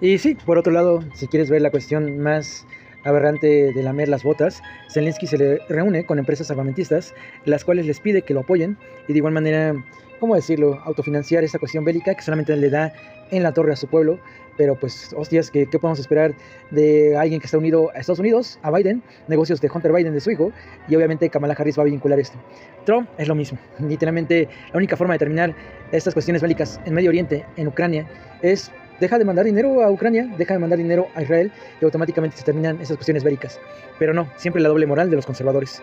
Y sí, por otro lado, si quieres ver la cuestión más aberrante de lamer las botas, Zelensky se le reúne con empresas armamentistas, las cuales les pide que lo apoyen y de igual manera, ¿cómo decirlo?, autofinanciar esta cuestión bélica que solamente le da en la torre a su pueblo. Pero pues, hostias, ¿qué, ¿qué, podemos esperar de alguien que está unido a Estados Unidos, a Biden, negocios de Hunter Biden de su hijo, y obviamente Kamala Harris va a vincular esto. Trump es lo mismo. Literalmente, la única forma de terminar estas cuestiones bélicas en Medio Oriente, en Ucrania, es deja de mandar dinero a Ucrania, deja de mandar dinero a Israel y automáticamente se terminan esas cuestiones bélicas. Pero no, siempre la doble moral de los conservadores.